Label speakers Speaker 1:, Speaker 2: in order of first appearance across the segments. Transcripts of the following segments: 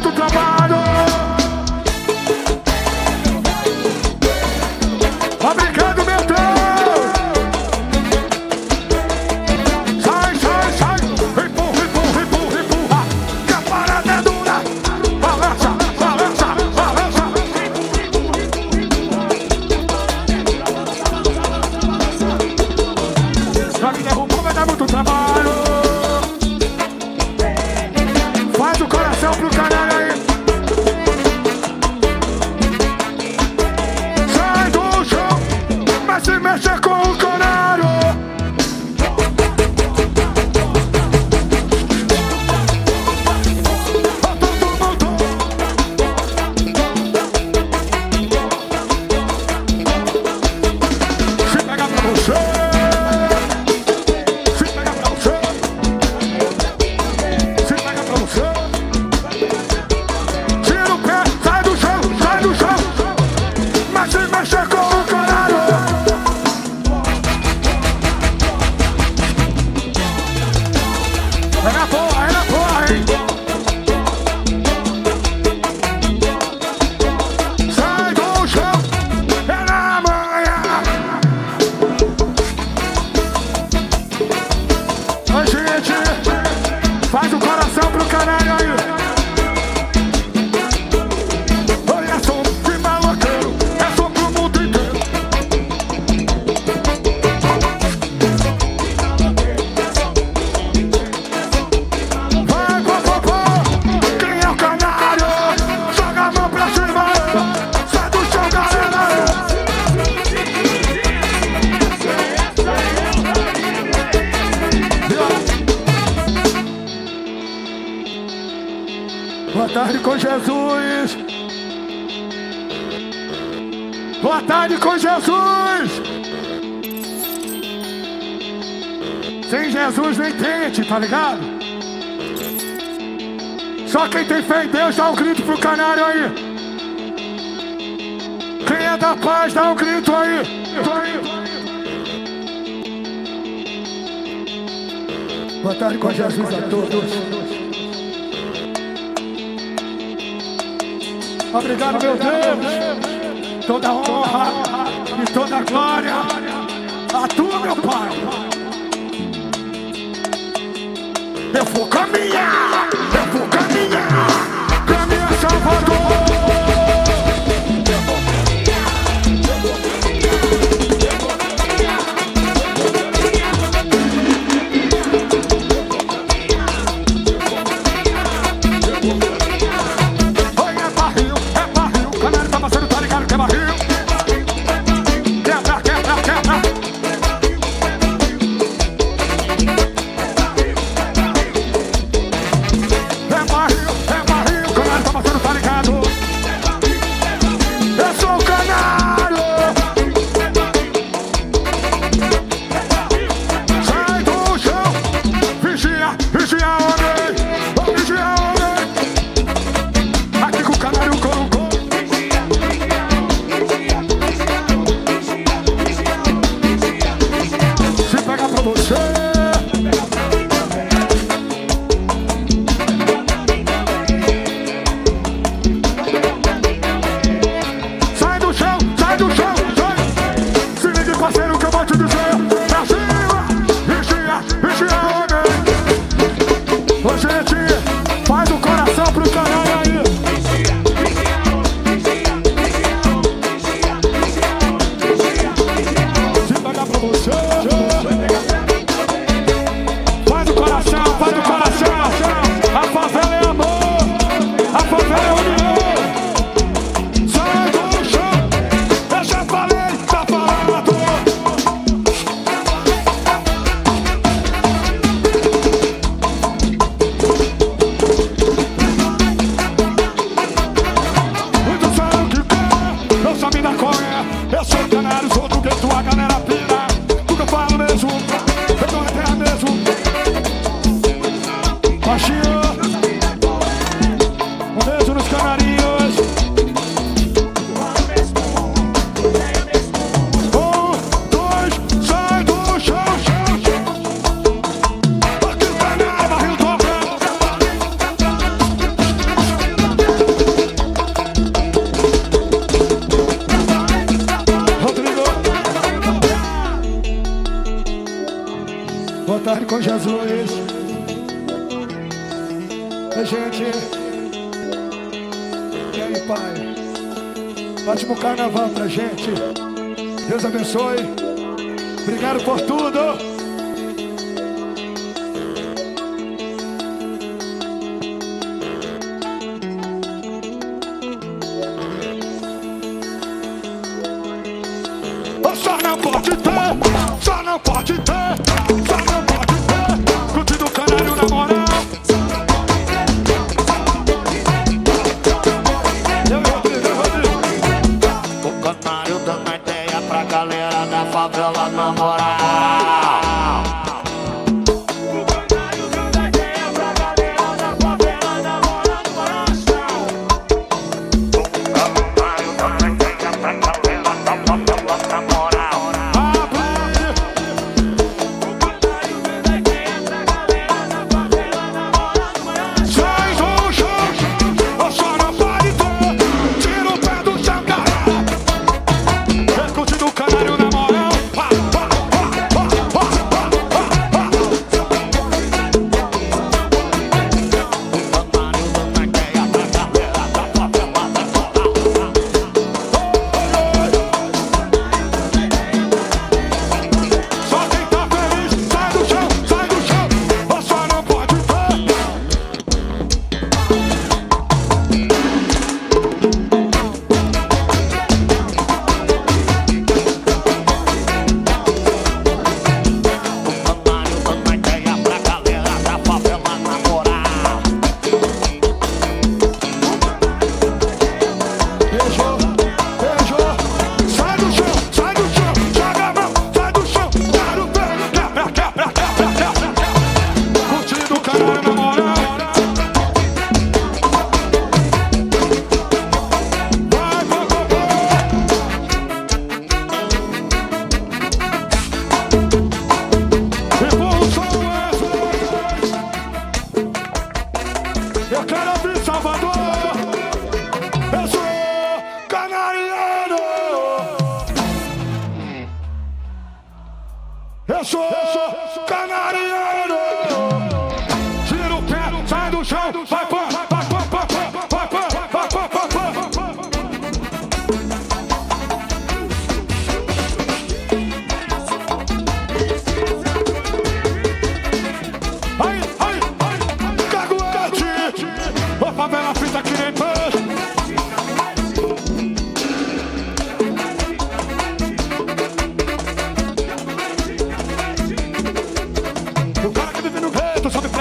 Speaker 1: tu trabajo. Meu Deus. Toda honra e toda glória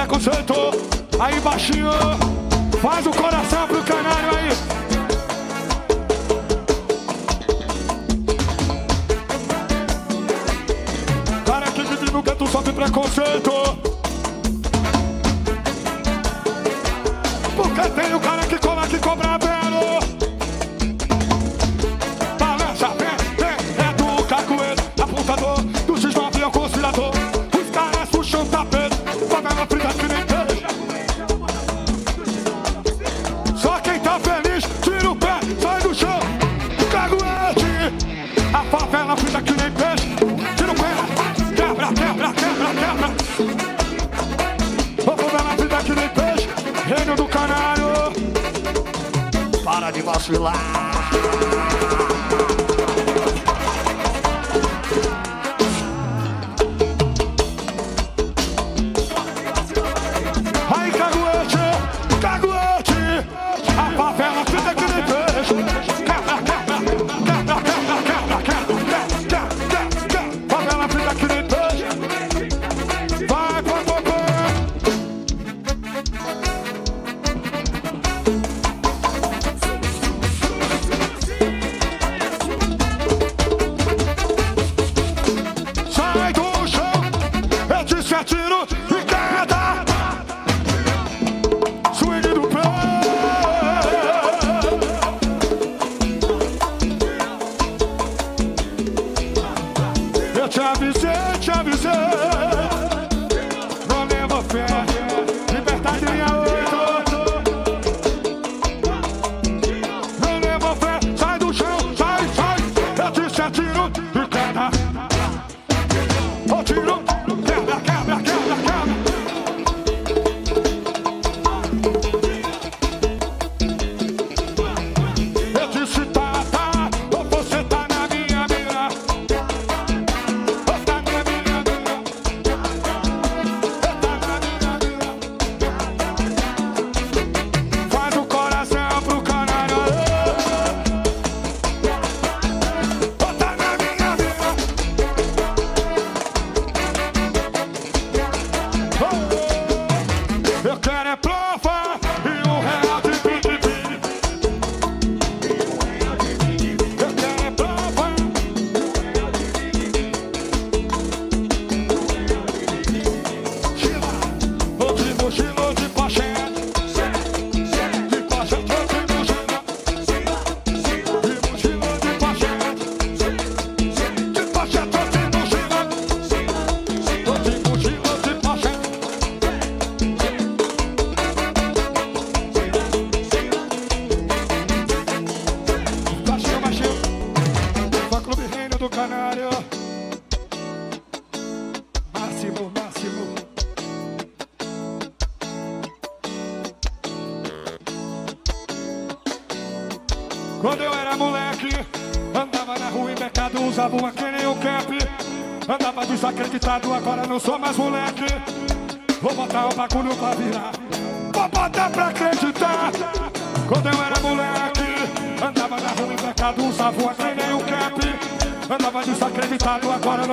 Speaker 1: Marco Santo. Aí baixinho. Faz o coração pro canário aí. Cara que vive no canto sofre preconceito. relax.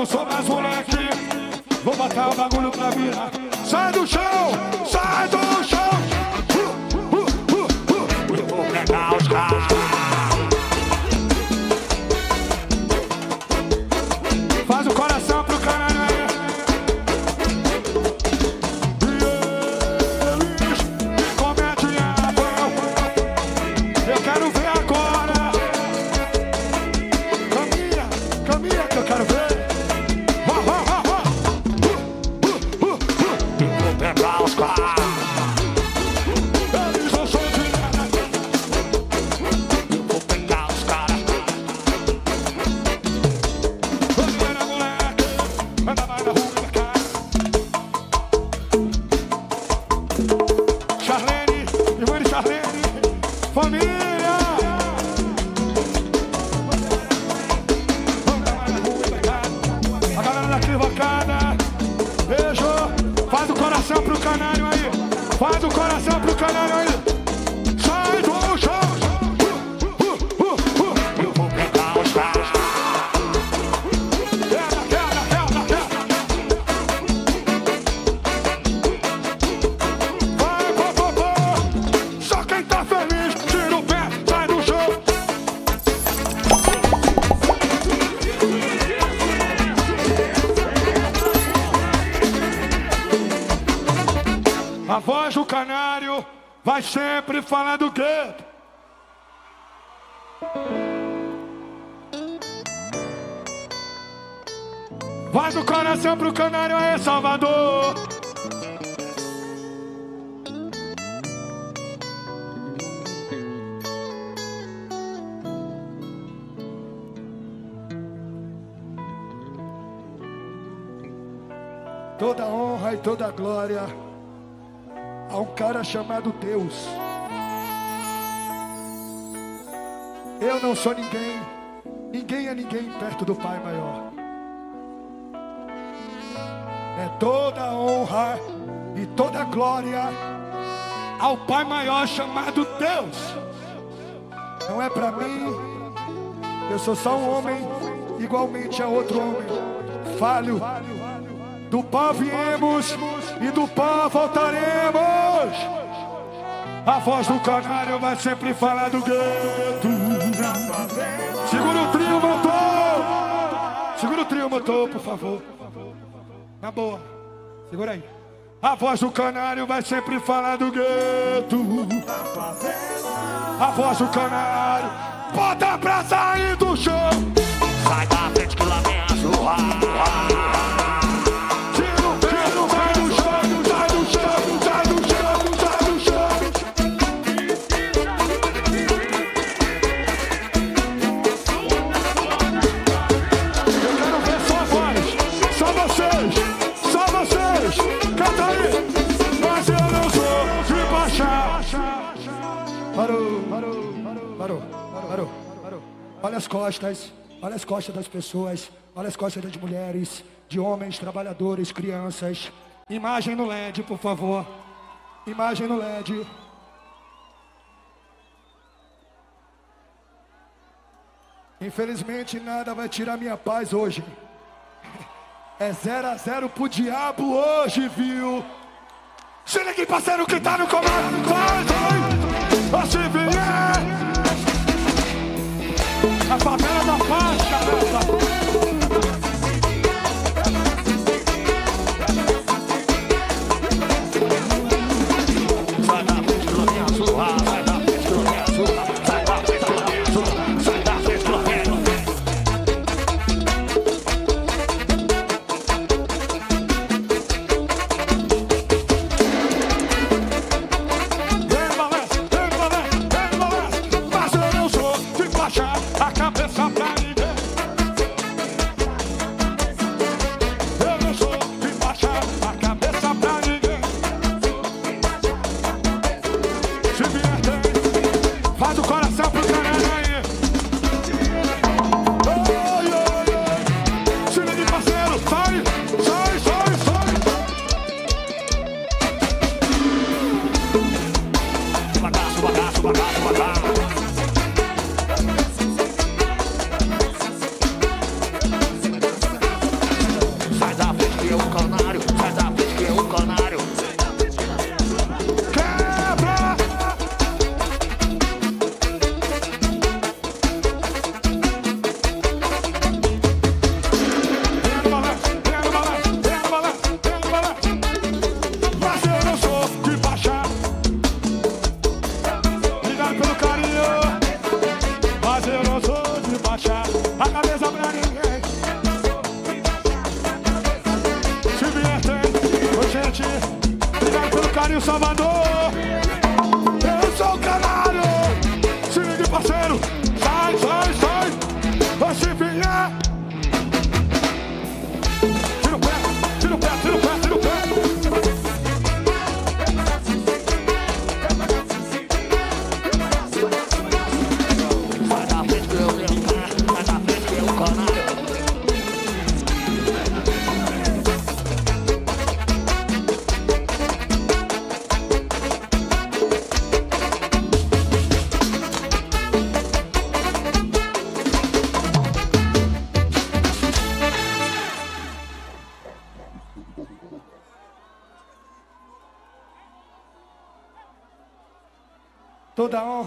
Speaker 1: não sou mais um Vai do coração pro canário, é Salvador. Toda honra e toda glória a um cara chamado Deus. Eu não sou ninguém, ninguém é ninguém perto do Pai maior. É toda honra e toda glória ao Pai maior chamado Deus. Não é para mim, eu sou só um homem, igualmente a outro homem, falho. Do pó viemos e do pó voltaremos. A voz do canário vai sempre falar do gueto. Segura o trio, motor. Segura o trio, motor, por favor. Na boa. Segura aí. A voz do canário vai sempre falar do gueto. A voz do canário. Bota pra sair do chão.
Speaker 2: Sai da frente que lá vem a zoar.
Speaker 1: Olha as costas, olha as costas das pessoas, olha as costas das mulheres, de homens, trabalhadores, crianças. Imagem no LED, por favor. Imagem no LED. Infelizmente nada vai tirar minha paz hoje. É zero a zero pro diabo hoje, viu? Se ninguém parceiro que tá no comando, vai, vai! Se vier! A favela da paz!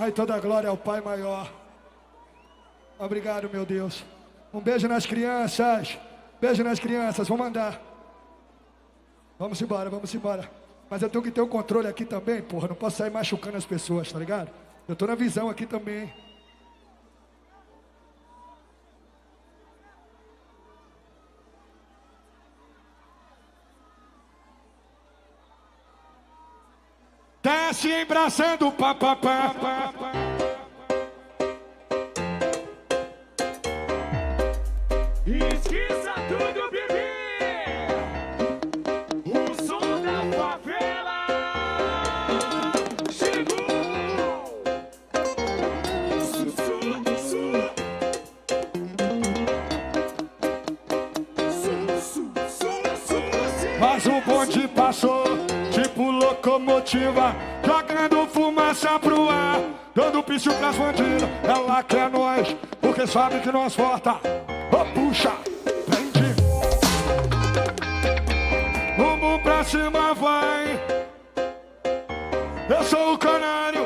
Speaker 1: Honra e toda glória ao Pai maior. Obrigado, meu Deus. Um beijo nas crianças. Beijo nas crianças. Vamos andar. Vamos embora, vamos embora. Mas eu tenho que ter o controle aqui também, porra. Não posso sair machucando as pessoas, tá ligado? Eu tô na visão aqui também. Desce embraçando o papapá. Mas o bonde passou, tipo locomotiva, jogando fumaça pro ar, dando picho pras bandidas. Ela quer nós, porque sabe que nós volta. Ô puxa, prende. Vamos pra cima, vai. Eu sou o canário.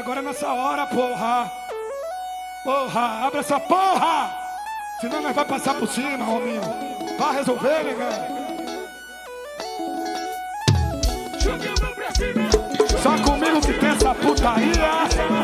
Speaker 1: agora é nossa hora, porra. Porra, abre essa porra. Senão nós vai passar por cima, Rominho. Vai resolver, negão. Só comigo que tem essa putaria.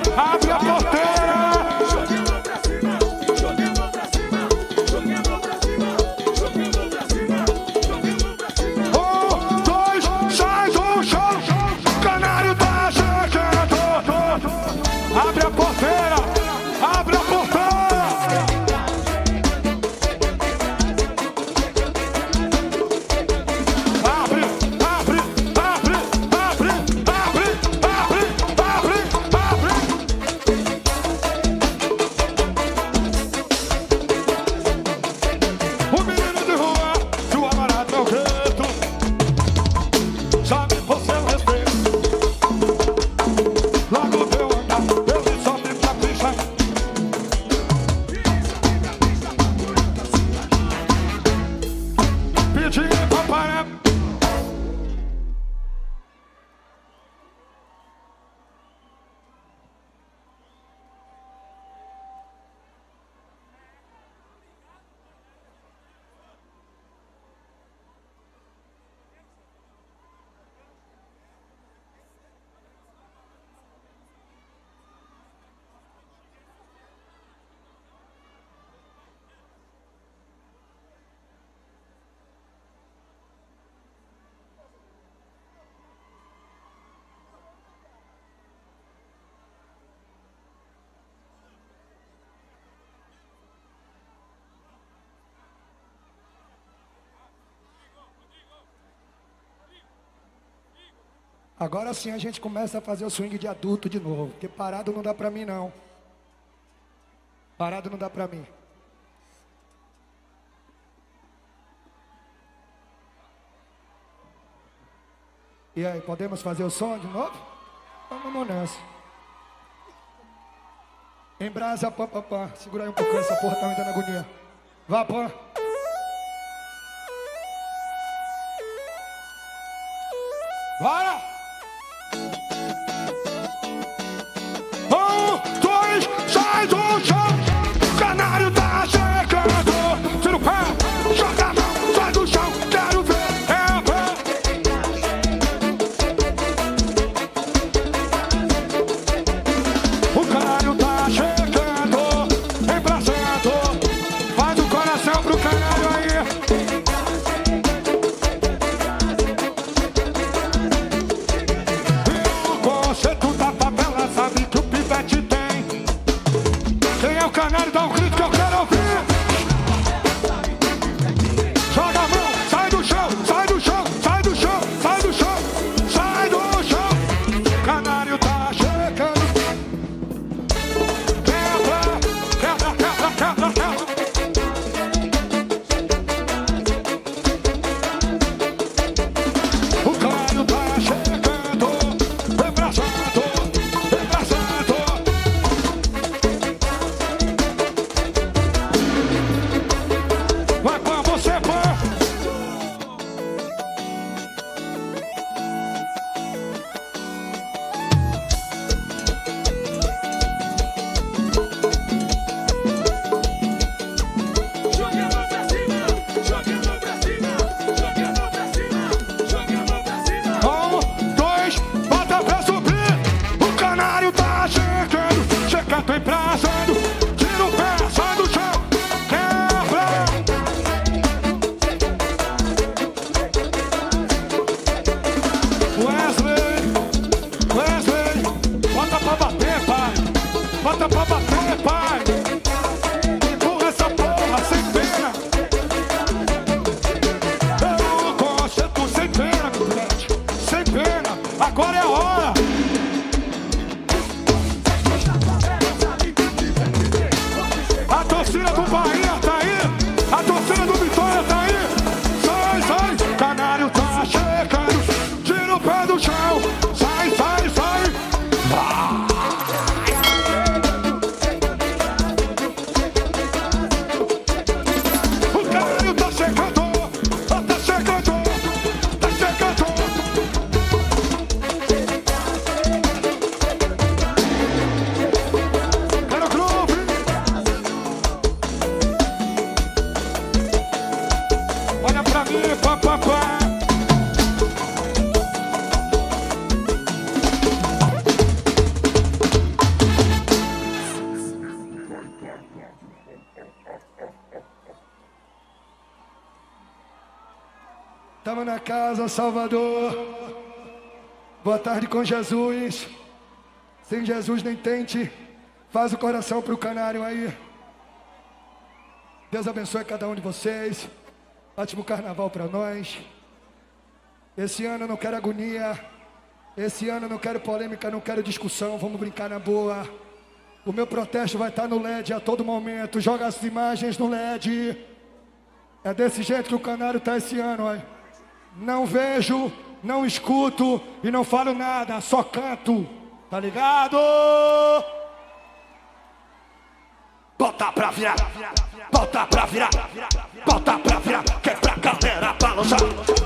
Speaker 1: Agora sim a gente começa a fazer o swing de adulto de novo, porque parado não dá pra mim não. Parado não dá pra mim. E aí, podemos fazer o som de novo? Vamos nessa. Embrasa, pam, pam, pam. Segura aí um pouquinho, essa porra tá me dando agonia. Vá, pam. Bora! Salvador. Boa tarde com Jesus. Sem Jesus nem tente. Faz o coração para o canário aí. Deus abençoe cada um de vocês. Ótimo carnaval para nós. Esse ano eu não quero agonia. Esse ano eu não quero polêmica, não quero discussão. Vamos brincar na boa. O meu protesto vai estar no LED a todo momento. Joga as imagens no LED. É desse jeito que o canário está esse ano, olha não vejo, não escuto e não falo nada, só canto. Tá ligado?
Speaker 2: Bota pra virar, bota pra virar, bota pra virar, quer pra galera balançar.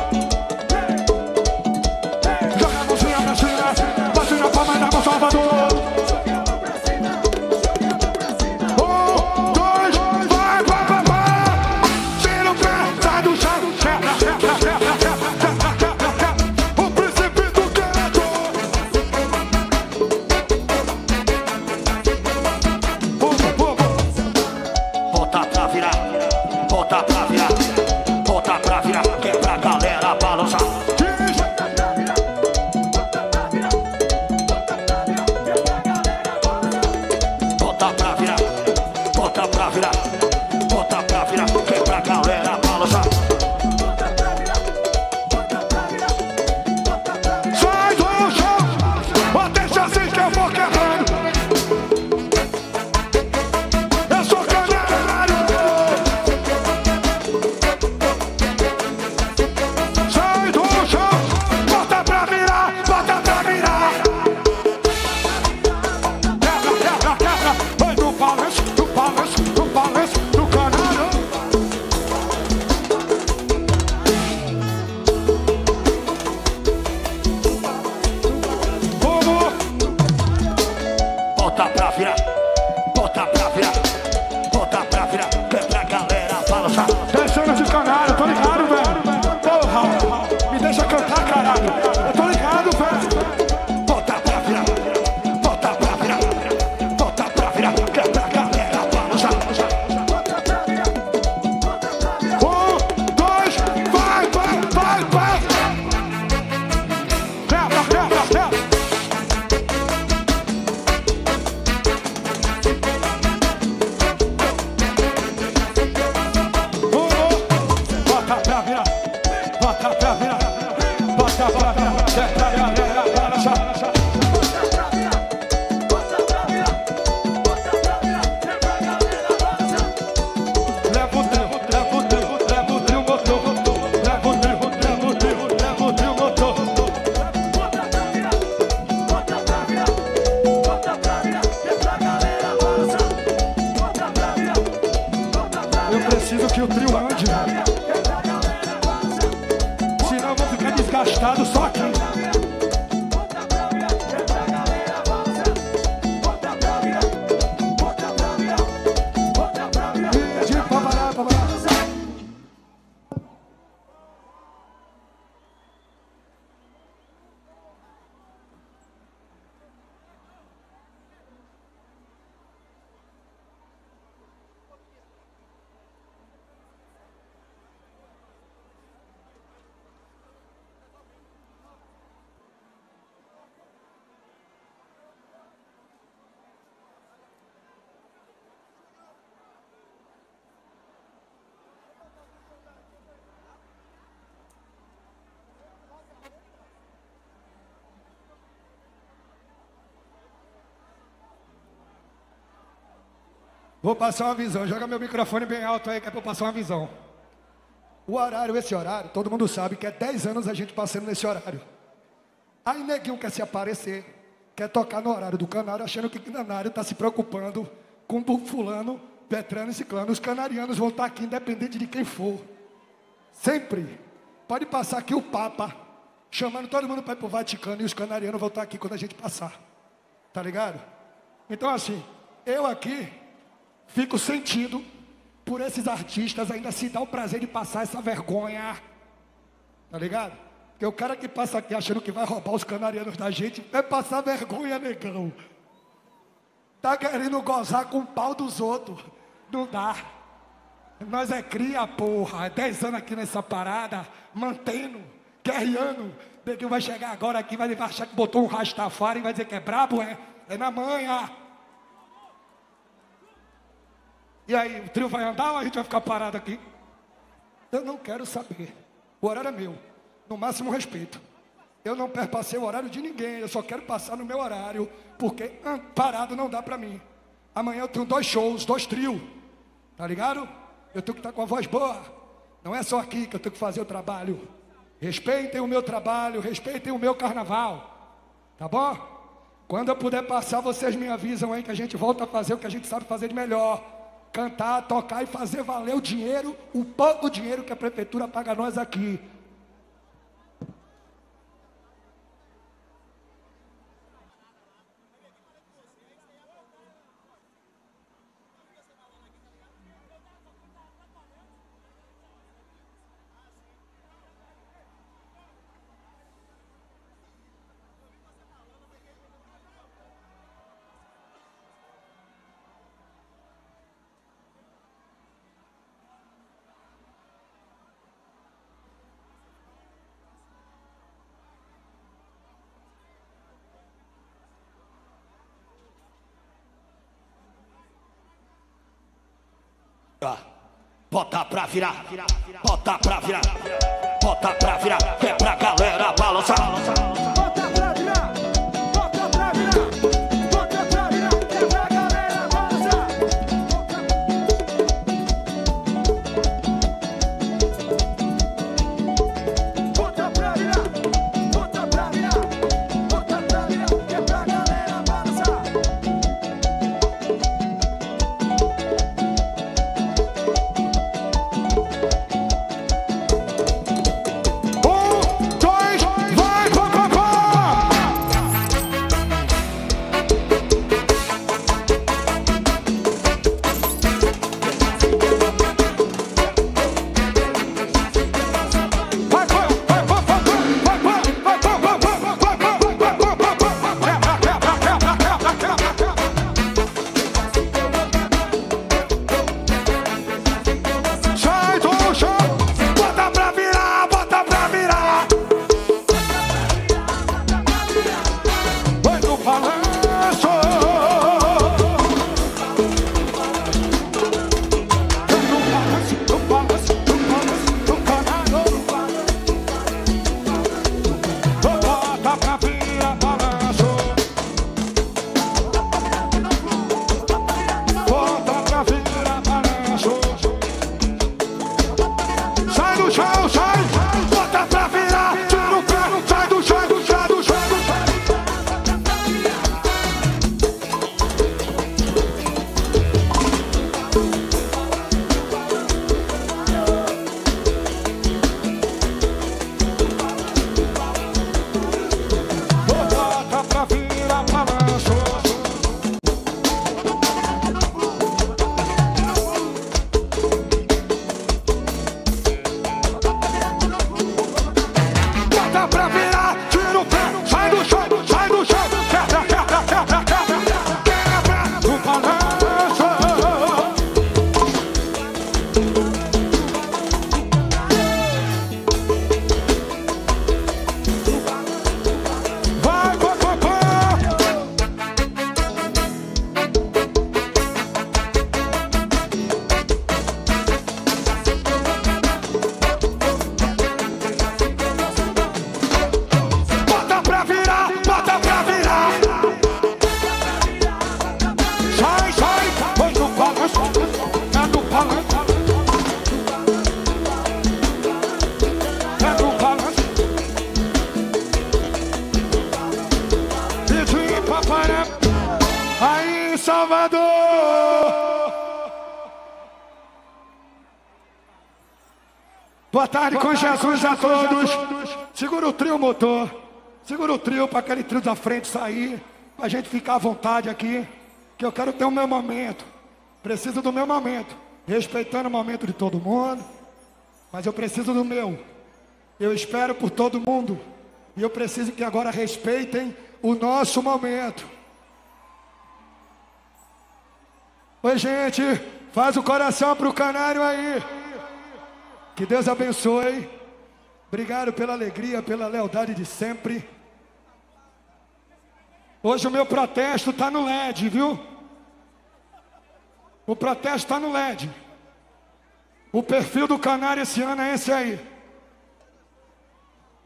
Speaker 1: 双方都 Vou passar uma visão. Joga meu microfone bem alto aí, que é pra eu passar uma visão. O horário, esse horário, todo mundo sabe que é 10 anos a gente passando nesse horário. Aí neguinho quer se aparecer, quer tocar no horário do canário, achando que o canário está se preocupando com o fulano, Petrano e Ciclano. Os canarianos vão estar aqui, independente de quem for. Sempre. Pode passar aqui o Papa, chamando todo mundo para ir para o Vaticano e os canarianos vão estar aqui quando a gente passar. Tá ligado? Então, assim, eu aqui fico sentido por esses artistas ainda se dar o prazer de passar essa vergonha. Tá ligado? Porque o cara que passa aqui achando que vai roubar os canarianos da gente, vai passar vergonha, negão. Tá querendo gozar com o pau dos outros. Não dá. Nós é cria, porra. É 10 anos aqui nessa parada, mantendo, guerreando. Neguinho vai chegar agora aqui, vai achar que botou um rastafari e vai dizer que é brabo, é? É na manha. E aí, o trio vai andar ou a gente vai ficar parado aqui? Eu não quero saber. O horário é meu. No máximo respeito. Eu não perpassei o horário de ninguém. Eu só quero passar no meu horário. Porque parado não dá pra mim. Amanhã eu tenho dois shows, dois trios. Tá ligado? Eu tenho que estar com a voz boa. Não é só aqui que eu tenho que fazer o trabalho. Respeitem o meu trabalho, respeitem o meu carnaval. Tá bom? Quando eu puder passar, vocês me avisam aí que a gente volta a fazer o que a gente sabe fazer de melhor cantar, tocar e fazer valer o dinheiro, o pouco dinheiro que a prefeitura paga nós aqui.
Speaker 2: Bota pra virar, bota pra virar, bota pra virar, é pra galera balançar.
Speaker 1: Boa tarde com Jesus a todos. Segura o trio motor. Segura o trio para aquele trio da frente sair. Pra gente ficar à vontade aqui. Que eu quero ter o meu momento. Preciso do meu momento. Respeitando o momento de todo mundo. Mas eu preciso do meu. Eu espero por todo mundo. E eu preciso que agora respeitem o nosso momento. Oi, gente. Faz o coração pro canário aí. Que Deus abençoe. Obrigado pela alegria, pela lealdade de sempre. Hoje o meu protesto está no LED, viu? O protesto está no LED. O perfil do canário esse ano é esse aí.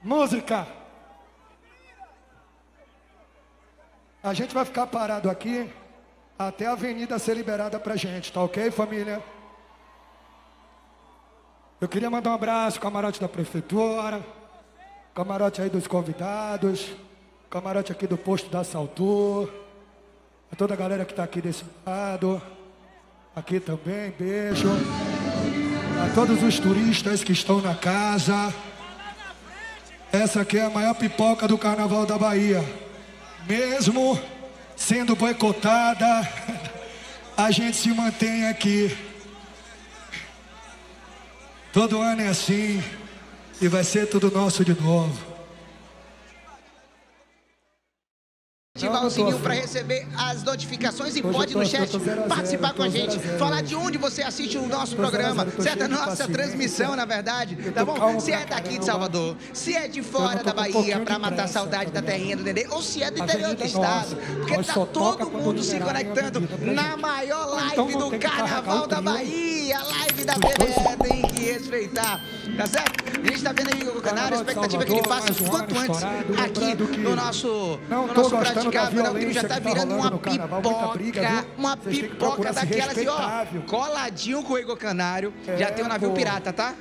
Speaker 1: Música. A gente vai ficar parado aqui até a avenida ser liberada pra gente, tá ok, família? Eu queria mandar um abraço, camarote da prefeitura, camarote aí dos convidados, camarote aqui do posto da Saltur, a toda a galera que está aqui desse lado, aqui também, beijo. A todos os turistas que estão na casa. Essa aqui é a maior pipoca do Carnaval da Bahia. Mesmo sendo boicotada, a gente se mantém aqui. Todo ano é assim e vai ser tudo nosso de novo.
Speaker 3: Ativar o sininho para receber as notificações e
Speaker 1: Hoje
Speaker 3: pode
Speaker 1: tô-
Speaker 3: no chat
Speaker 1: zero
Speaker 3: participar
Speaker 1: zero,
Speaker 3: com a gente,
Speaker 1: zero
Speaker 3: falar de onde você assiste o nosso programa, certo?
Speaker 1: cheio
Speaker 3: A nossa transmissão, na verdade, tá bom? Se é daqui de. Salvador, se é de fora da Bahia para matar saudade
Speaker 1: tá
Speaker 3: da terrinha do Nenê, ou se é do interior do
Speaker 1: é
Speaker 3: estado, porque tá todo mundo se conectando na maior live
Speaker 1: Então vamos
Speaker 3: do Carnaval da. Bahia, live da Belé, tem que respeitar, tá certo? A gente tá vendo aí o canário, a expectativa é que ele
Speaker 1: um
Speaker 3: quanto antes aqui no nosso, no nosso
Speaker 1: gostando
Speaker 3: né? O trio já tá
Speaker 1: tá
Speaker 3: virando
Speaker 1: rolando
Speaker 3: uma
Speaker 1: carnaval, briga,
Speaker 3: pipoca, uma
Speaker 1: Vocês
Speaker 3: pipoca daquelas e ó, coladinho com o Igor Canário,
Speaker 1: É,
Speaker 3: já tem o navio
Speaker 1: pô.
Speaker 3: pirata, tá?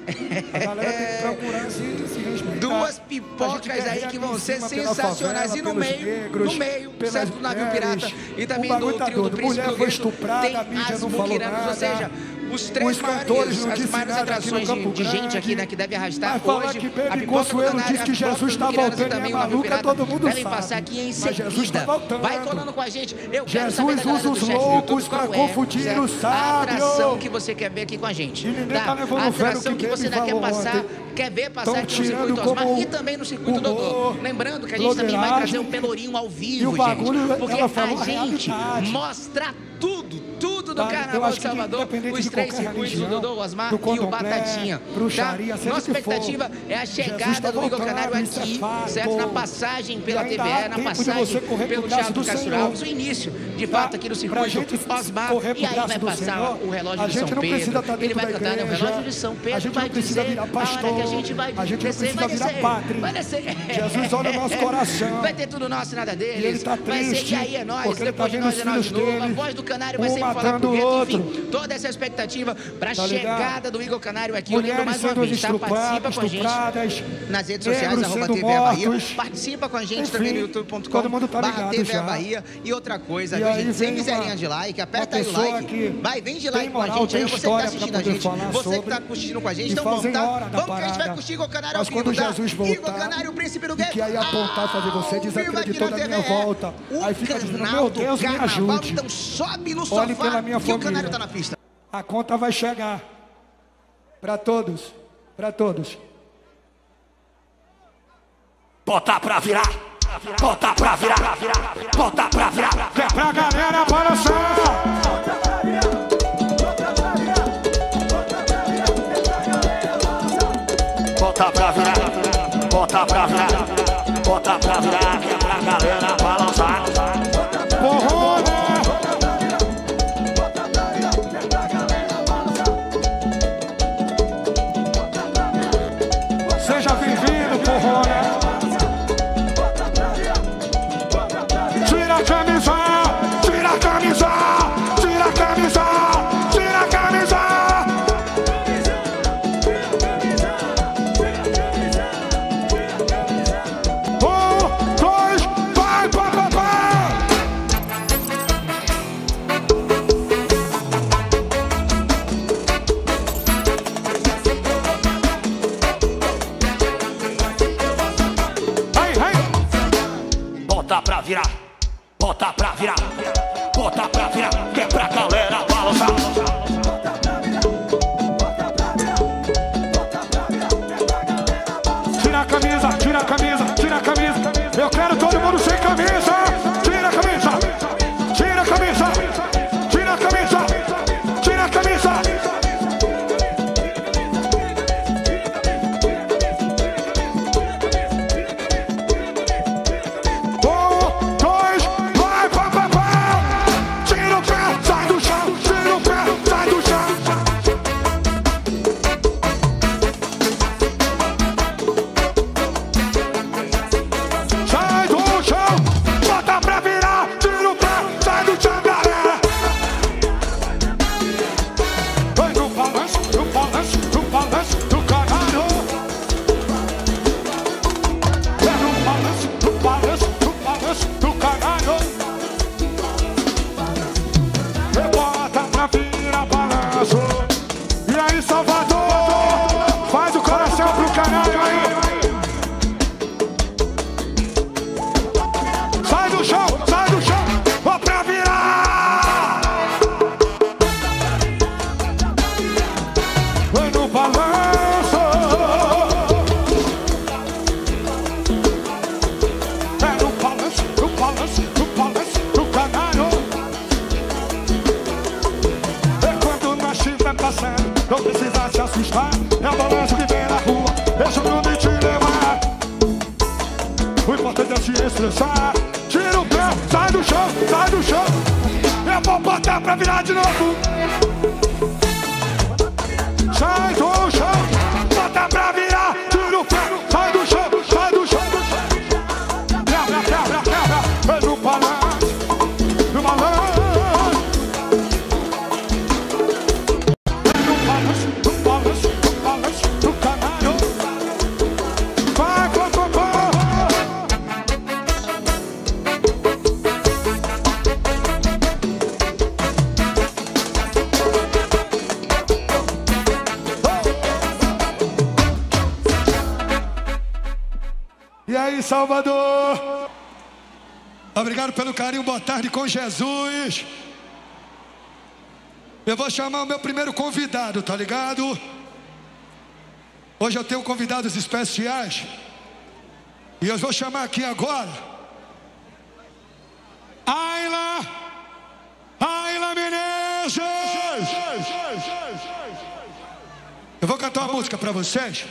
Speaker 1: A galera tem que procurar se, se respeitar.
Speaker 3: Duas pipocas aí que vão ser sensacionais
Speaker 1: favela,
Speaker 3: e no meio,
Speaker 1: negros,
Speaker 3: no meio, certo do navio pirata e também do
Speaker 1: tá
Speaker 3: trio do. Príncipe
Speaker 1: Mulher foi estuprada,
Speaker 3: tem as
Speaker 1: não
Speaker 3: muquiranas, ou seja, os três
Speaker 1: Os cantores
Speaker 3: maiores,
Speaker 1: não
Speaker 3: as maiores atrações de, de gente aqui, né, que deve arrastar
Speaker 1: Mas
Speaker 3: hoje.
Speaker 1: que
Speaker 3: a pipoca do
Speaker 1: Consuelo disse que Jesus tá
Speaker 3: muquiranas e
Speaker 1: voltando,
Speaker 3: também
Speaker 1: é maluca, todo mundo
Speaker 3: devem
Speaker 1: sabe.
Speaker 3: passar aqui em seguida.
Speaker 1: Jesus tá voltando.
Speaker 3: Vai colando com a gente. Eu quero
Speaker 1: Jesus usa
Speaker 3: do
Speaker 1: os
Speaker 3: do
Speaker 1: loucos
Speaker 3: qual é,
Speaker 1: confundir
Speaker 3: certo?
Speaker 1: o
Speaker 3: A atração que você quer ver aqui com a gente.
Speaker 1: E ninguém tá levando
Speaker 3: a atração
Speaker 1: que
Speaker 3: que você ainda quer passar,
Speaker 1: ontem.
Speaker 3: quer ver passar aqui no circuito Osmar e também no circuito
Speaker 1: humor,
Speaker 3: Dodô. Lembrando que a gente também vai trazer o Pelourinho ao vivo, gente. Porque a gente mostra tudo, tudo do
Speaker 1: Tá?
Speaker 3: Carnaval de Salvador, os três circuitos do Dodô, o Osmar
Speaker 1: do
Speaker 3: e o Batatinha.
Speaker 1: bruxaria,
Speaker 3: tá? Nossa
Speaker 1: o que for.
Speaker 3: expectativa é a chegada
Speaker 1: tá
Speaker 3: do Igor Canário
Speaker 1: é
Speaker 3: aqui, certo? Na passagem pela TVE, na passagem pelo Teatro
Speaker 1: do
Speaker 3: Castro. Alves, o início, de fato, aqui no circuito Osmar, e aí vai passar o relógio
Speaker 1: a
Speaker 3: de
Speaker 1: gente
Speaker 3: São
Speaker 1: não precisa
Speaker 3: Pedro, ele vai cantar
Speaker 1: igreja,
Speaker 3: relógio de São
Speaker 1: a
Speaker 3: Pedro, vai dizer a hora que a gente vai
Speaker 1: a
Speaker 3: descer, vai
Speaker 1: virar
Speaker 3: descer, vai descer.
Speaker 1: Jesus olha o nosso coração.
Speaker 3: Vai ter tudo nosso e nada deles.
Speaker 1: E ele tá
Speaker 3: vai ser e aí é nós, depois
Speaker 1: tá
Speaker 3: de nós é nós de novo. A
Speaker 1: dele,
Speaker 3: voz do Canário vai sempre falar
Speaker 1: matando
Speaker 3: pro
Speaker 1: o
Speaker 3: Gueto, enfim,
Speaker 1: outro.
Speaker 3: toda essa expectativa pra
Speaker 1: Tá ligado?
Speaker 3: chegada do Igor Canário aqui. Eu lembro
Speaker 1: Mulheres
Speaker 3: mais uma vez, tá? Participa com a gente nas redes sociais, arroba TV Bahia. Participa com a gente
Speaker 1: Enfim,
Speaker 3: também no youtube.com.
Speaker 1: tá
Speaker 3: barra TV
Speaker 1: já.
Speaker 3: Bahia. E outra coisa,
Speaker 1: E
Speaker 3: gente? Sem
Speaker 1: vem
Speaker 3: miserinha
Speaker 1: uma-
Speaker 3: de like, aperta aí o like. Vai, vem de like com a gente aí.
Speaker 1: tem
Speaker 3: Você que tá assistindo a gente. Você que tá curtindo com a gente. Então vamos, tá? Vamos que a gente vai curtir o Canário ao vivo, tá? Igor Canário, o príncipe do
Speaker 1: e
Speaker 3: Gueto.
Speaker 1: que aí apontar, fazer você
Speaker 3: ao vivo
Speaker 1: desacreditou da
Speaker 3: na
Speaker 1: minha volta.
Speaker 3: O
Speaker 1: Aí fica dizendo, meu
Speaker 3: do
Speaker 1: Deus, me ajude.
Speaker 3: Então sobe no
Speaker 1: Olhe
Speaker 3: sofá
Speaker 1: pela minha
Speaker 3: que o Canário
Speaker 1: família.
Speaker 3: tá na pista.
Speaker 1: A conta vai chegar. Para todos. Para todos.
Speaker 2: Bota pra virar, bota pra virar, bota pra virar.
Speaker 1: É pra galera balançar.
Speaker 2: Bota pra virar, bota pra virar, bota pra virar, que é pra galera balançar.
Speaker 1: Porrona. Tarde com Jesus. Eu vou chamar o meu primeiro convidado, tá ligado? Hoje eu tenho convidados especiais. E eu vou chamar aqui agora. Ayla. Ayla Menezes. Eu vou cantar uma música para vocês.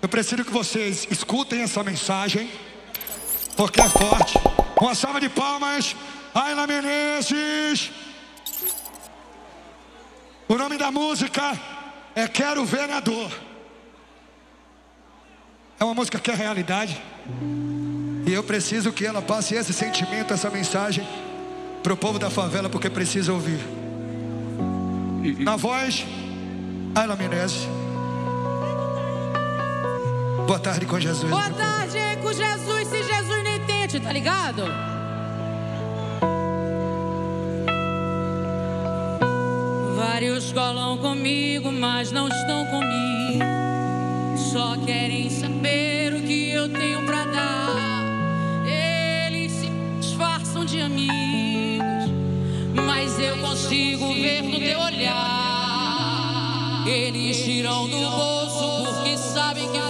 Speaker 1: Eu preciso que vocês escutem essa mensagem, porque é forte. Uma salva de palmas, Ayla Menezes. O nome da música é Quero Ver na Dor. É uma música que é realidade. E eu preciso que ela passe esse sentimento, essa mensagem para o povo da favela, porque precisa ouvir. Na voz, Ayla Menezes. Boa tarde com Jesus.
Speaker 4: Boa tarde com Jesus, se Jesus tente, tá ligado? Vários colam comigo, mas não estão comigo. Só querem saber o que eu tenho pra dar. Eles se disfarçam de amigos, mas eu consigo ver no teu olhar. Eles tiram do bolso porque sabem que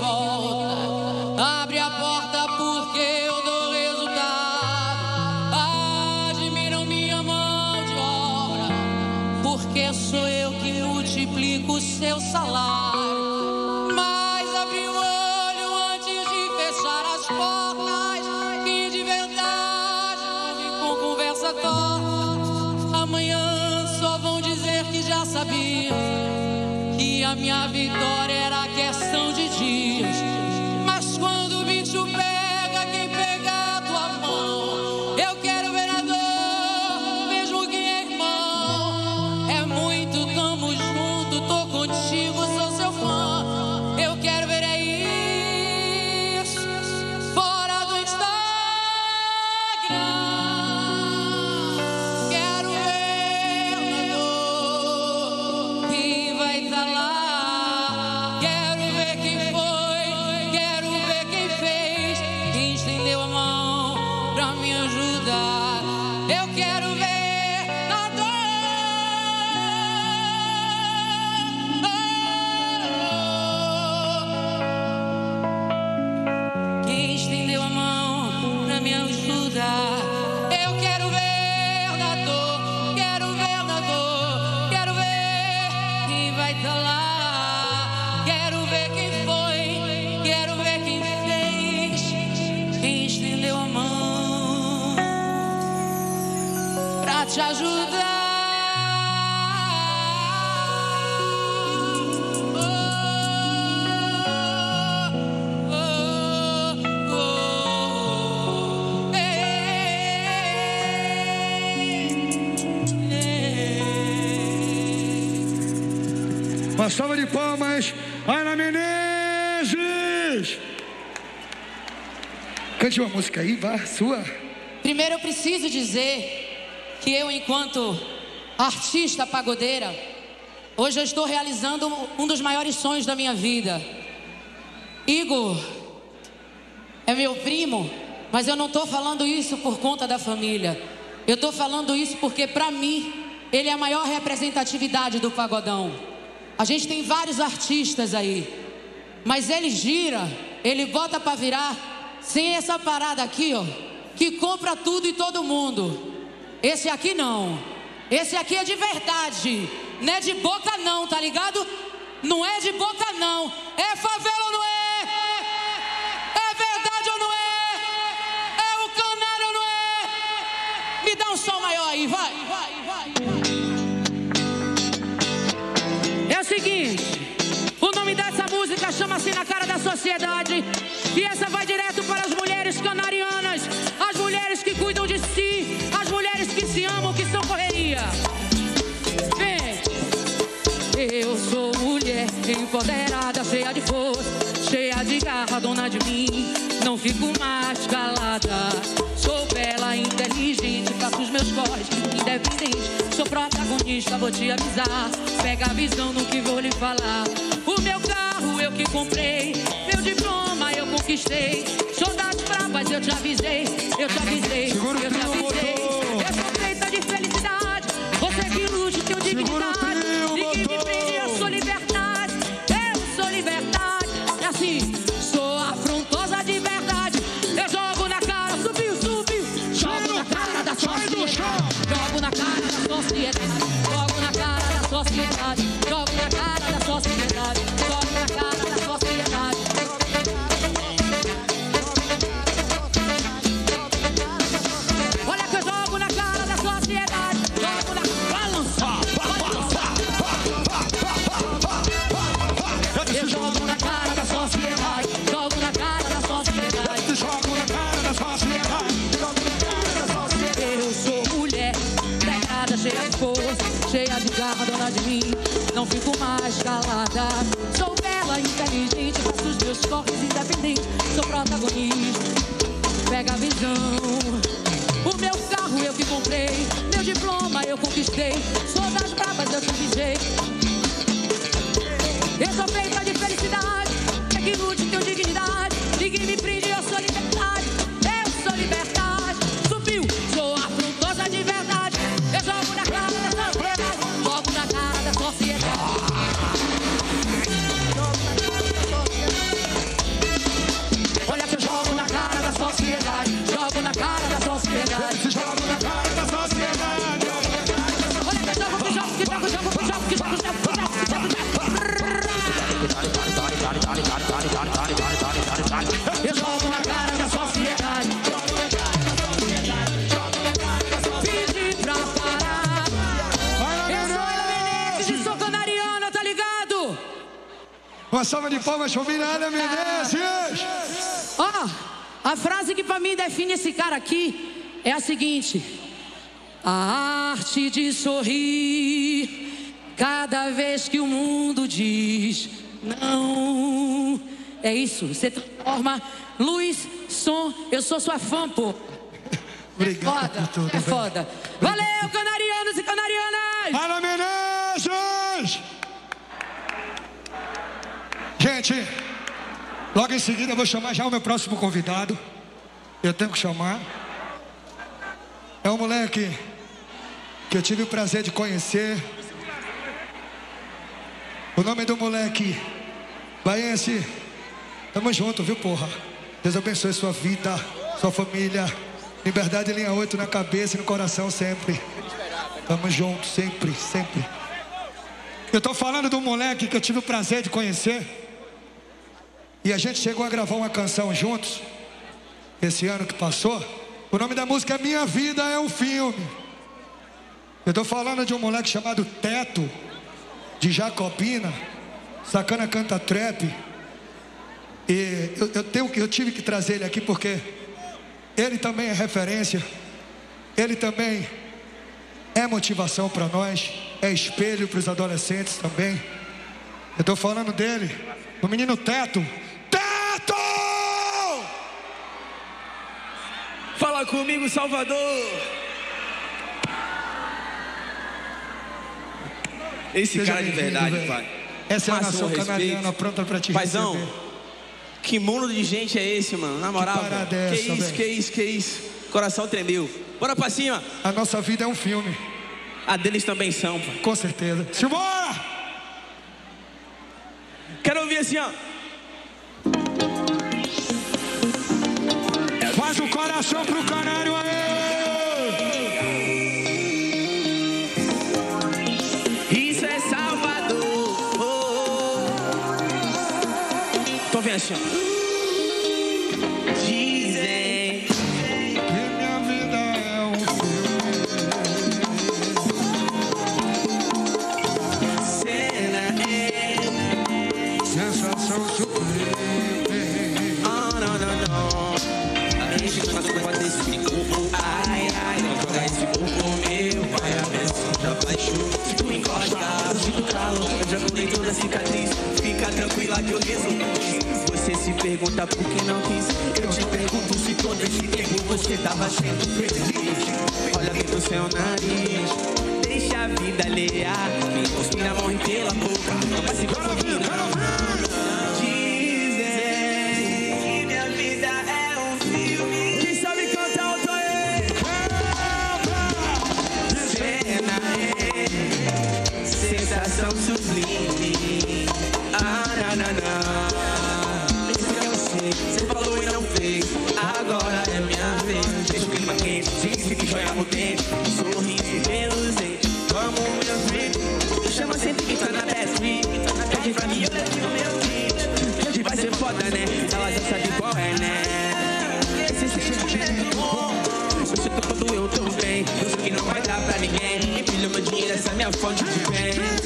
Speaker 4: seu salário.
Speaker 1: Uma salva de palmas, Ana Menezes. Cante uma música aí, vá, sua.
Speaker 4: Primeiro eu preciso dizer que eu, enquanto artista pagodeira, hoje eu estou realizando um dos maiores sonhos da minha vida. Igor é meu primo, mas eu não estou falando isso por conta da família. Eu estou falando isso porque, para mim, ele é a maior representatividade do pagodão. A gente tem vários artistas aí, mas ele gira, ele bota pra virar sem essa parada aqui, ó, que compra tudo e todo mundo. Esse aqui não. Esse aqui é de verdade. Não é de boca não, tá ligado? Não é de boca não. É favela ou não é? É verdade ou não é? É o canário ou não é? Me dá um som maior aí, vai, o seguinte, o nome dessa música chama-se Na Cara da Sociedade. E essa vai direto para as mulheres canarianas, as mulheres que cuidam de si, as mulheres que se amam, que são correria. Vem. Eu sou mulher empoderada, cheia de força, cheia de garra, dona de mim. Não fico mais calada. Sou bela, inteligente, faço os meus corres, independente. Sou protagonista, vou te avisar. Pega a visão no que vou lhe falar. O meu carro eu que comprei, meu diploma eu conquistei. Sou das bravas, eu te avisei, eu te avisei,
Speaker 1: Segura
Speaker 4: eu te avisei. Eu sou feita de felicidade, você que lute,
Speaker 1: Segura o
Speaker 4: dignidade. Ninguém me prende, eu sou liberdade, sociedade. Jogo Não fico mais calada. Sou bela, inteligente, faço os meus corres independente. Sou protagonista, pega a visão. O meu carro eu que comprei, meu diploma eu conquistei. Sou das bravas, eu te avisei. Eu sou feita de felicidade, é que lute teu dignidade. Ninguém me prende,
Speaker 1: Uma salva de palmas, família Ana Menezes.
Speaker 4: Ó, a frase que pra mim define esse cara aqui é a seguinte: A arte de sorrir cada vez que o mundo diz não. É isso, você transforma luz, som. Eu sou sua fã, pô.
Speaker 1: Obrigado
Speaker 4: Foda,
Speaker 1: por tudo,
Speaker 4: é foda. Valeu, canarianos e canarianas!
Speaker 1: Ana Menezes! Gente, logo em seguida eu vou chamar já o meu próximo convidado. Eu tenho que chamar. É um moleque que eu tive o prazer de conhecer. O nome do moleque, Baense. Tamo junto, viu, porra? Deus abençoe sua vida, sua família. Liberdade linha 8 na cabeça e no coração sempre. Tamo junto, sempre, sempre. Eu tô falando do moleque que eu tive o prazer de conhecer. E a gente chegou a gravar uma canção juntos. Esse ano que passou. O nome da música é Minha Vida é um Filme. Eu tô falando de um moleque chamado Teto, de Jacobina. Sacana canta trap. E eu, eu, tenho, eu tive que trazer ele aqui porque ele também é referência. Ele também é motivação para nós, é espelho para os adolescentes também. Eu estou falando dele, o menino Teto.
Speaker 5: Fala comigo, Salvador! Esse
Speaker 1: Seja
Speaker 5: cara de verdade, pai.
Speaker 1: Essa é a nação
Speaker 5: respeito.
Speaker 1: pronta pra te
Speaker 5: Paizão,
Speaker 1: receber.
Speaker 5: que mundo de gente é esse, mano? Na moral, que,
Speaker 1: é
Speaker 5: que isso, que isso, que isso. Coração tremeu. Bora pra cima.
Speaker 1: A nossa vida é um filme.
Speaker 5: A deles também são, pai.
Speaker 1: Com certeza. Simbora!
Speaker 5: Quero ouvir
Speaker 1: assim, ó. Coração pro canário aí!
Speaker 5: cicatriz. Fica tranquila que eu resolvi. Você se pergunta por que não quis. Eu te pergunto se todo esse tempo você tava sendo feliz. Olha bem pro seu nariz. Deixa a vida lear. Me cuspir a mão pela boca. Não vai se não. fun to pay.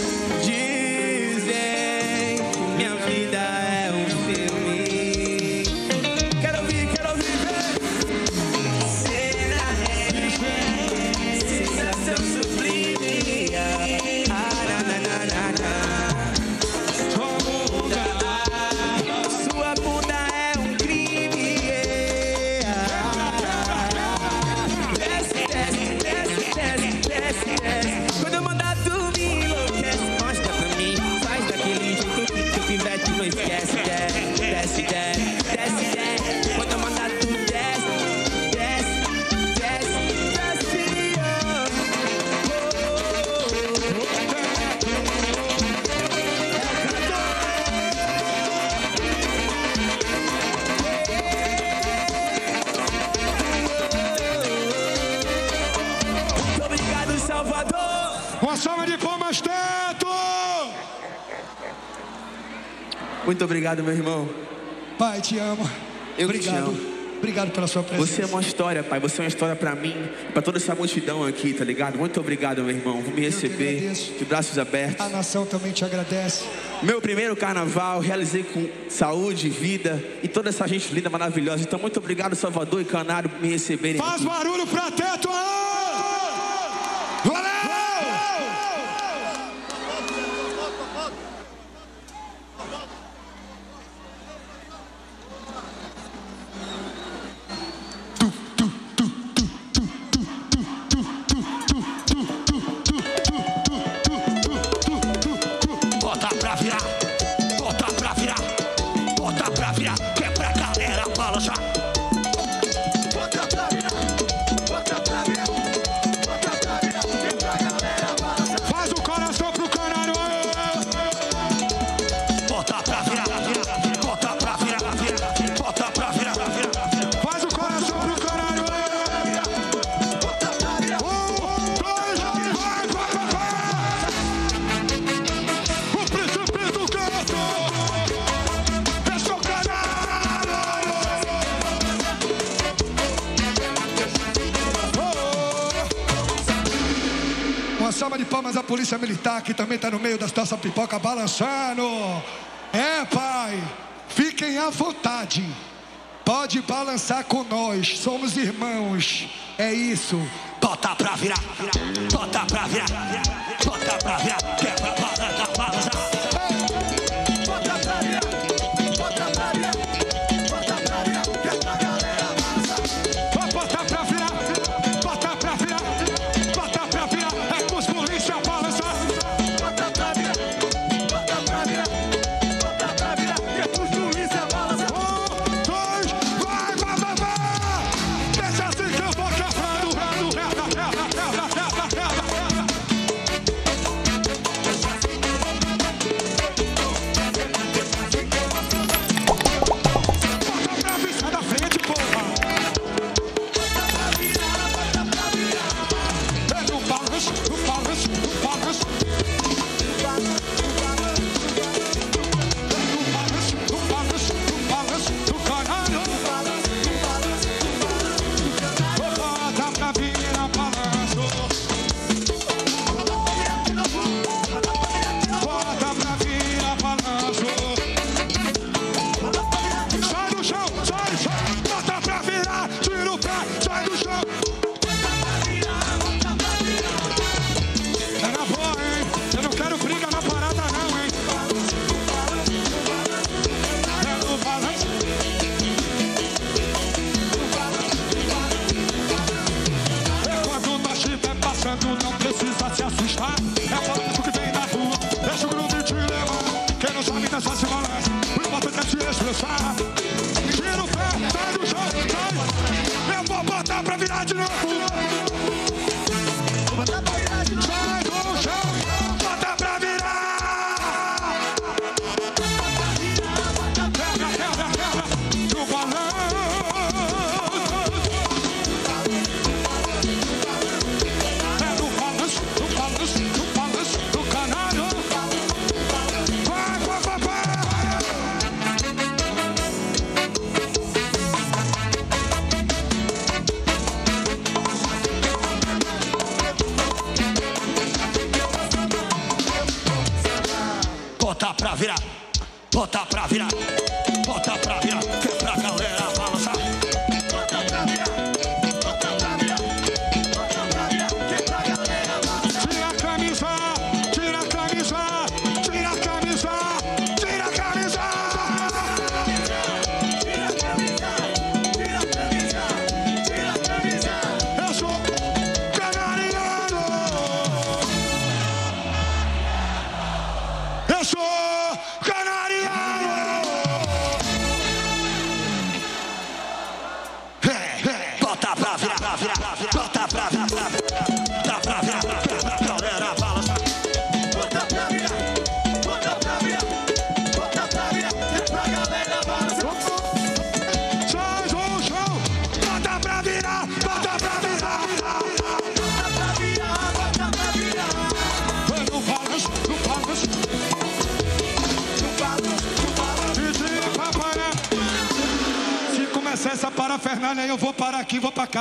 Speaker 5: Muito obrigado, meu irmão.
Speaker 1: Pai, te amo.
Speaker 5: Eu
Speaker 1: obrigado.
Speaker 5: te amo.
Speaker 1: Obrigado pela sua presença.
Speaker 5: Você é uma história, pai. Você é uma história para mim, para toda essa multidão aqui, tá ligado? Muito obrigado, meu irmão, por me receber de braços abertos.
Speaker 1: A nação também te agradece.
Speaker 5: Meu primeiro carnaval realizei com saúde, vida e toda essa gente linda, maravilhosa. Então, muito obrigado, Salvador e Canário, por me receberem.
Speaker 1: Faz
Speaker 5: aqui.
Speaker 1: barulho pra teto, aê! polícia militar que também está no meio da nossa pipoca balançando. É, pai, fiquem à vontade. Pode balançar com nós, somos irmãos. É isso.
Speaker 2: Bota pra virar, bota
Speaker 6: pra virar, bota pra virar, quebra
Speaker 1: pra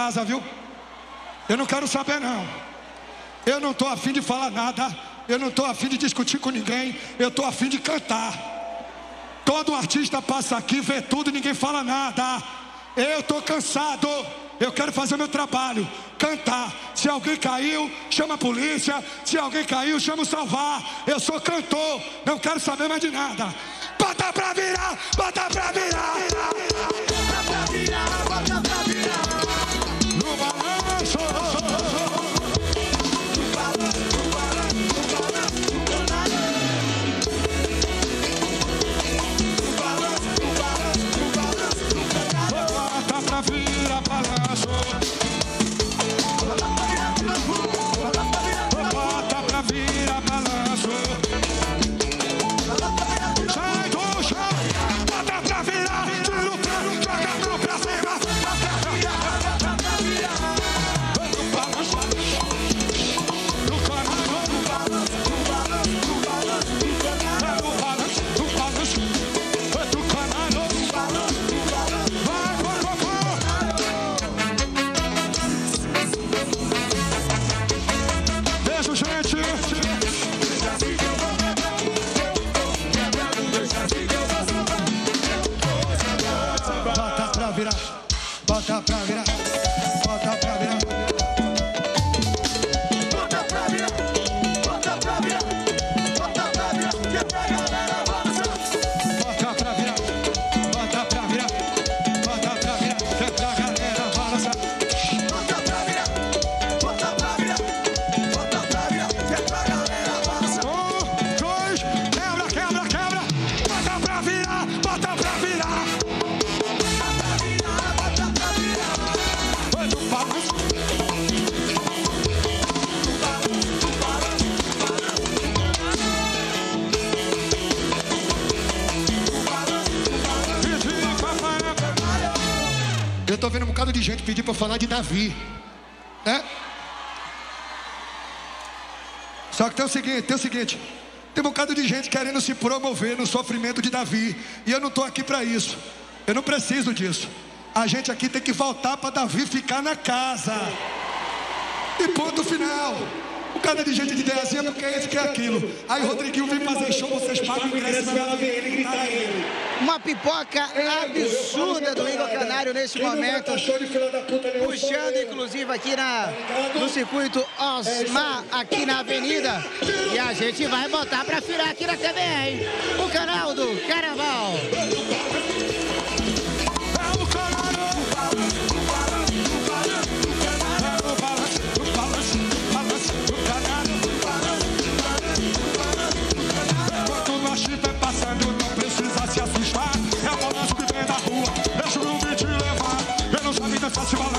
Speaker 6: casa, viu? Eu não quero saber não. Eu não tô afim de falar nada. Eu não tô afim de discutir com ninguém. Eu tô afim de cantar. Todo artista passa aqui, vê tudo ninguém fala nada. Eu tô cansado. Eu quero fazer meu trabalho, cantar. Se alguém caiu, chama a polícia. Se alguém caiu, chama o salvar. Eu sou cantor, não quero saber mais de nada. Bota pra virar, bota pra virar.
Speaker 1: Bota pra virar, bota pra virar.
Speaker 6: Gente pedir eu falar de Davi. Né? Só que tem o seguinte, tem o seguinte. Tem um bocado de gente querendo se promover no sofrimento de Davi. E eu não tô aqui pra isso. Eu não preciso disso. A gente aqui tem que voltar pra Davi ficar na casa. E ponto final. O cara de gente de ideiazinha porque é isso que é aquilo. Aí o Rodriguinho vem fazer show, vocês pagam o ingresso ela ver ele gritar ele.
Speaker 3: Uma pipoca absurda do Igor Canário nesse momento. Puxando, inclusive, aqui na, no circuito Osmar, aqui na avenida. E a gente vai botar pra virar aqui na TV, hein? O canal do Carnaval.
Speaker 1: Shabbat.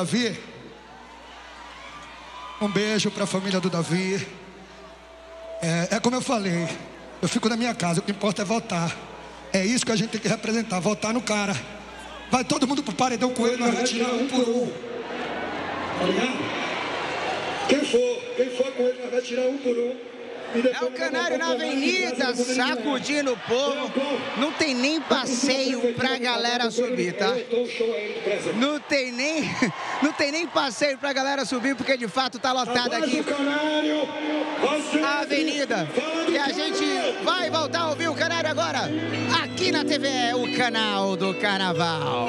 Speaker 1: Davi. Um beijo para a família do Davi. É, é como eu falei, eu fico na minha casa, o que importa é votar. É isso que a gente tem que representar, votar no cara. Vai todo mundo pro paredão com ele, nós vamos tirar um por um. Tá ligado? Quem for, quem for com ele, nós vamos tirar um por um.
Speaker 3: É o canário na avenida, sacudindo o povo. Não tem nem passeio pra galera subir, tá? Não tem nem, não tem nem passeio pra galera subir, porque de fato tá lotado aqui a avenida. E a gente vai voltar a ouvir o canário agora, aqui na TV, o canal do Carnaval.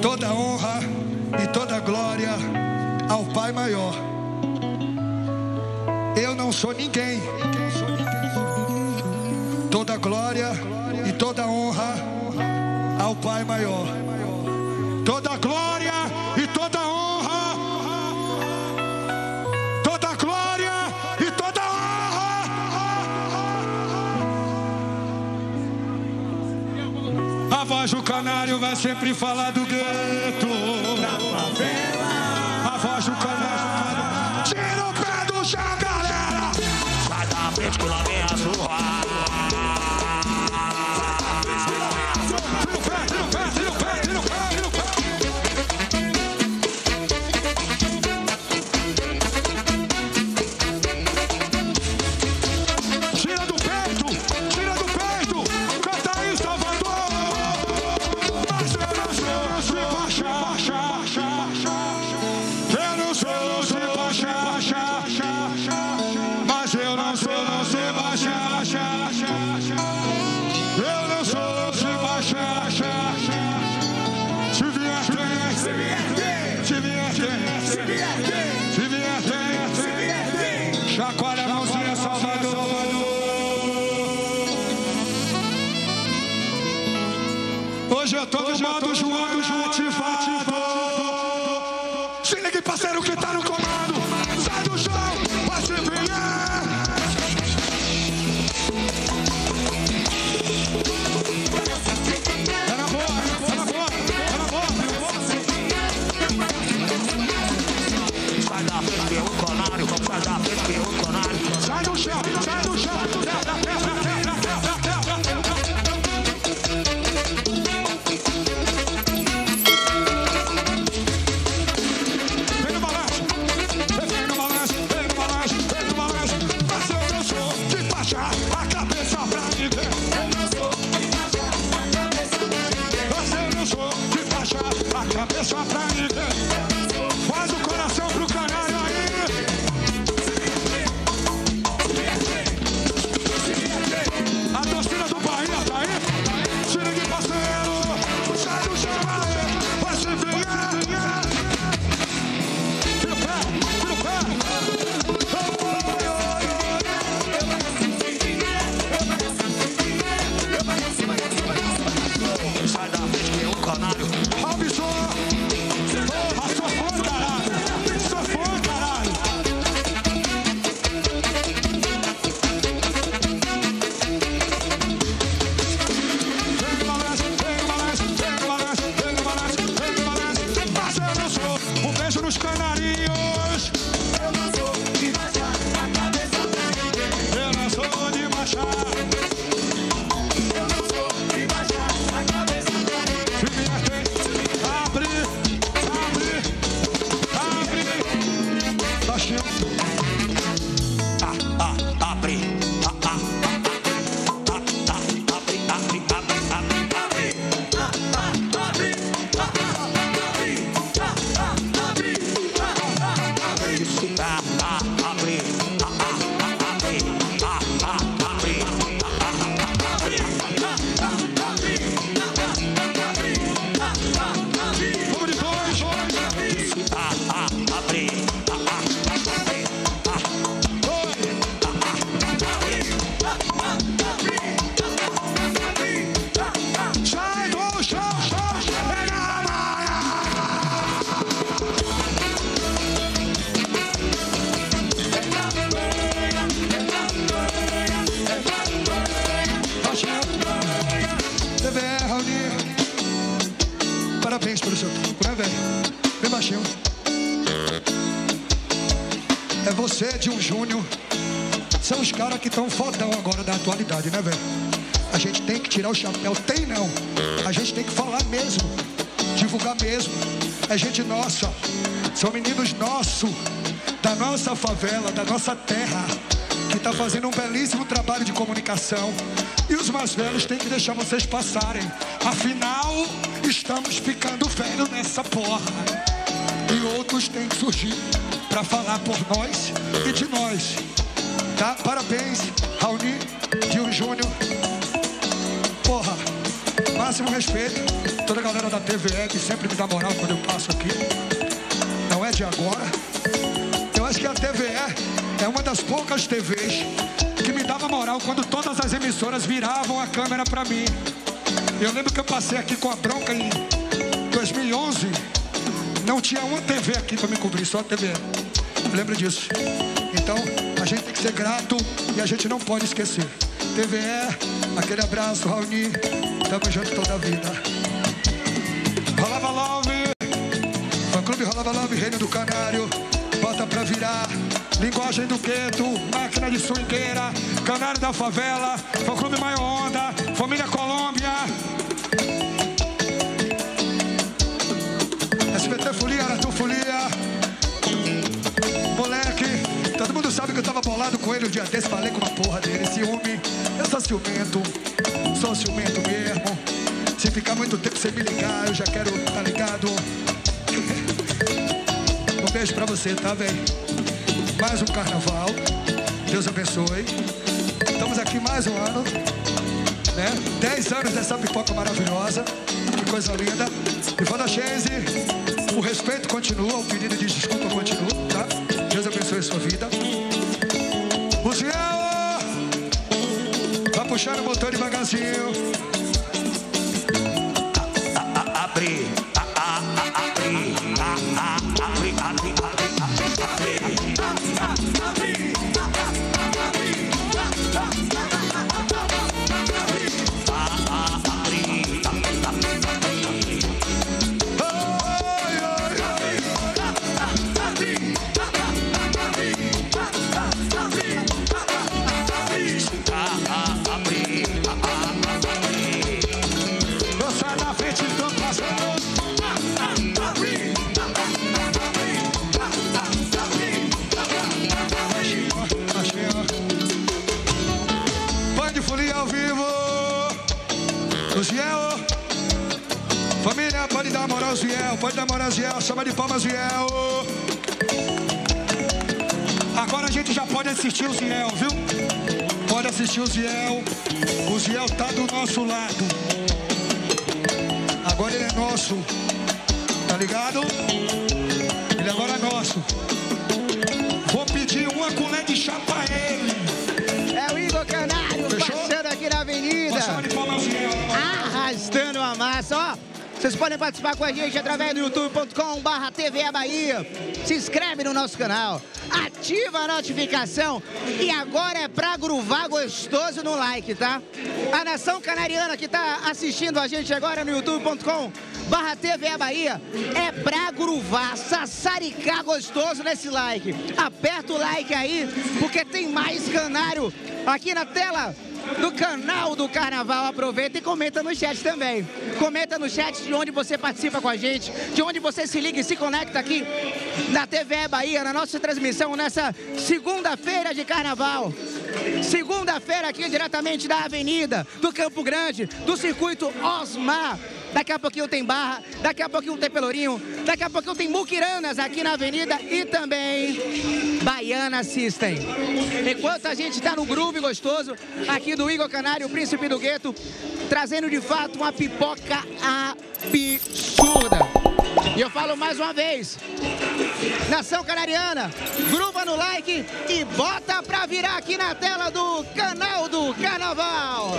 Speaker 1: Toda honra e toda glória ao Pai maior. Eu não sou ninguém. Toda glória e toda honra ao Pai maior. Toda glória e toda honra. Toda glória e toda honra. A voz do canário vai sempre falar do gueto. A voz do canário. Chão, galera.
Speaker 2: Sai da frente que lá vem a sua.
Speaker 1: Sai É gente nossa. São meninos nossos. Da nossa favela, da nossa terra. Que está fazendo um belíssimo trabalho de comunicação. E os mais velhos têm que deixar vocês passarem. Afinal, estamos ficando velhos nessa porra. E outros têm que surgir para falar por nós e de nós. Tá? Parabéns, Raoni, Dio Júnior. Porra, máximo respeito. Toda a galera da TVE que sempre me dá moral quando eu passo aqui. Não é de agora. Eu acho que a TVE é uma das poucas TVs que me dava moral quando todas as emissoras viravam a câmera para mim. Eu lembro que eu passei aqui com a bronca em 2011. Não tinha uma TV aqui para me cobrir, só a TV. Lembra disso? Então, a gente tem que ser grato e a gente não pode esquecer. TVE, aquele abraço, Raoni. Tamo junto toda a vida. Reino do Canário. Bota pra virar. Linguagem do Queto, máquina de swingueira, Canário da Favela, Fã Clube Maior Onda, Família Colômbia. SBT Folia, Aratu Folia. Moleque, todo mundo sabe que eu tava bolado com ele um dia desse, falei com uma porra dele, ciúme. Eu sou ciumento, sou ciumento mesmo. Se ficar muito tempo sem me ligar, eu já quero, tá ligado? Beijo pra você, tá, velho? Mais um carnaval. Deus abençoe. Estamos aqui mais um ano, né? Dez anos dessa pipoca maravilhosa. Que coisa linda. E Fada Chase, o respeito continua, o pedido de desculpa continua, tá? Deus abençoe sua vida. O Ziel, vai puxando o motor devagarzinho. Pode ao Ziel, chama de palmas Ziel. Agora a gente já pode assistir o Ziel, viu? Pode assistir o Ziel. O Ziel tá do nosso lado. Agora ele é nosso. Tá ligado? Ele agora é nosso. Vou pedir uma colher de chá pra ele.
Speaker 3: Vocês podem participar com a gente através do youtube.com barra TV Bahia. Se inscreve no nosso canal, ativa a notificação e agora é pra gruvar gostoso no like, tá? A nação canariana que tá assistindo a gente agora no youtube.com barra TV Bahia é pra gruvar, sassaricar gostoso nesse like. Aperta o like aí, porque tem mais canário aqui na tela do canal do Carnaval. Aproveita e comenta no chat também. Comenta no chat de onde você participa com a gente, de onde você se liga e se conecta aqui na TV Bahia, na nossa transmissão nessa segunda-feira de Carnaval. Segunda-feira aqui diretamente da Avenida, do Campo Grande, do circuito Osmar. Daqui a pouquinho tem Barra, daqui a pouquinho tem Pelourinho, daqui a pouquinho tem Muquiranas aqui na Avenida e também Baiana System. Enquanto a gente está no groove gostoso aqui do Igor Canário, Príncipe do Gueto, trazendo de fato uma pipoca absurda. E eu falo mais uma vez, Nação Canariana, gruva no like e bota pra virar aqui na tela do canal do Carnaval.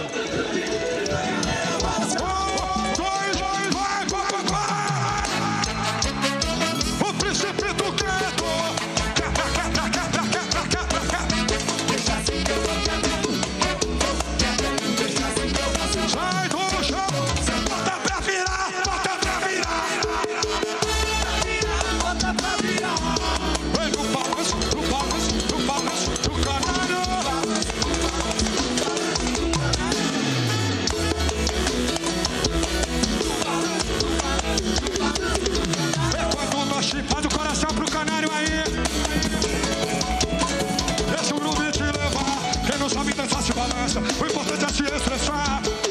Speaker 1: balança. O
Speaker 7: importante é
Speaker 1: se expressar.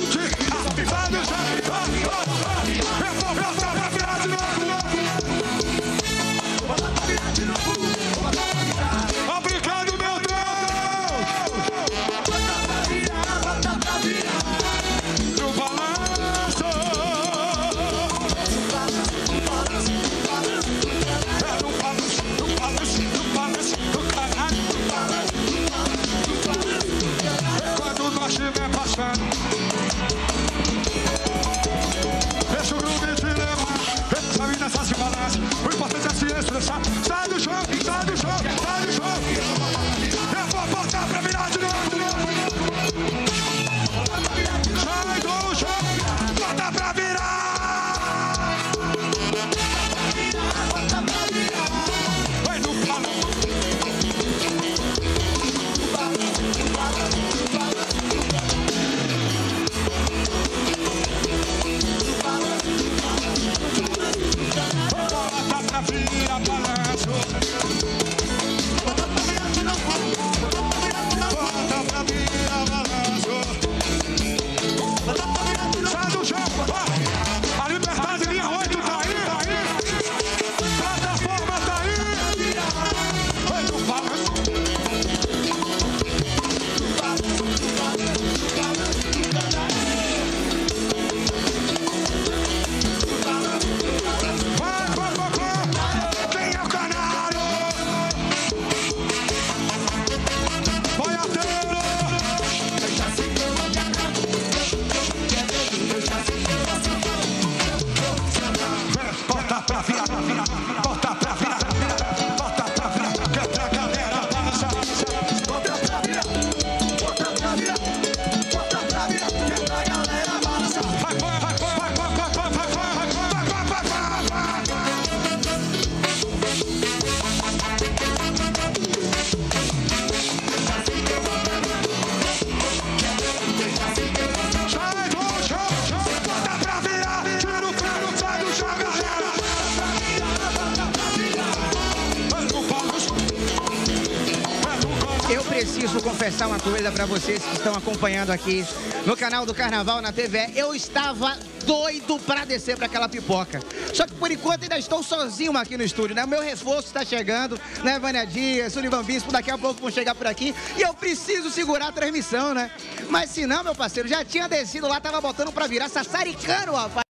Speaker 1: Pra vocês que estão acompanhando aqui no canal do Carnaval na TV. Eu estava doido pra descer pra aquela pipoca. Só que por enquanto ainda estou sozinho aqui no estúdio, né? Meu reforço está chegando, né? Vânia Dias, Sullivan Bispo, daqui a pouco vão chegar por aqui. E eu preciso segurar a transmissão, né? Mas se não, meu parceiro, já tinha descido lá, tava botando pra virar sassaricano, rapaz.